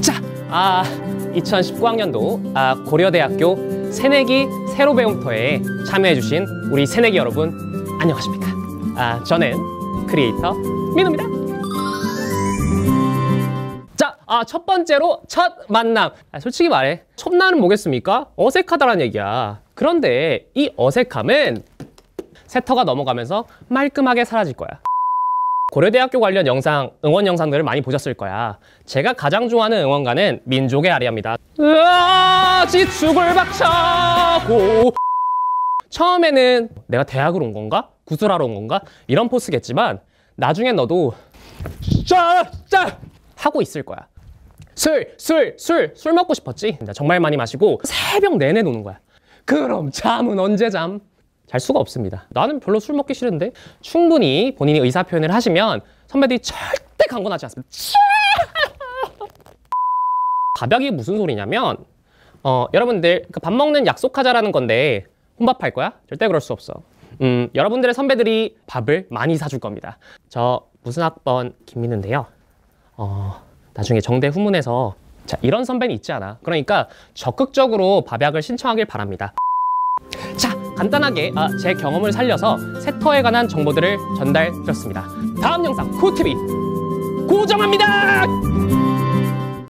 자, 아 2019학년도 아, 고려대학교 새내기 새로 배움터에 참여해주신 우리 새내기 여러분 안녕하십니까? 아 저는 크리에이터 민우입니다. 자, 아, 첫 번째로 첫 만남. 아, 솔직히 말해, 첫날은 뭐겠습니까? 어색하다란 얘기야. 그런데 이 어색함은 세터가 넘어가면서 말끔하게 사라질 거야. 고려대학교 관련 영상, 응원 영상들을 많이 보셨을 거야. 제가 가장 좋아하는 응원가는 민족의 아리아입니다. 으아, 지축을 박차고. 처음에는 내가 대학을 온 건가? 구슬하러 온 건가? 이런 포스겠지만 나중엔 너도 짜! 짜! 하고 있을 거야. 술, 술, 술, 술 먹고 싶었지? 정말 많이 마시고 새벽 내내 노는 거야. 그럼 잠은 언제 잠? 잘 수가 없습니다. 나는 별로 술 먹기 싫은데 충분히 본인이 의사 표현을 하시면 선배들이 절대 강권하지 않습니다. 가벽이 무슨 소리냐면 어, 여러분들 그밥 먹는 약속하자라는 건데 혼밥할 거야? 절대 그럴 수 없어. 음, 여러분들의 선배들이 밥을 많이 사줄 겁니다. 저 무슨 학번 김민우인데요. 어, 나중에 정대 후문에서 자, 이런 선배는 있지 않아. 그러니까 적극적으로 밥약을 신청하길 바랍니다. 자, 간단하게 아, 제 경험을 살려서 세터에 관한 정보들을 전달드렸습니다. 다음 영상 코TV 고정합니다!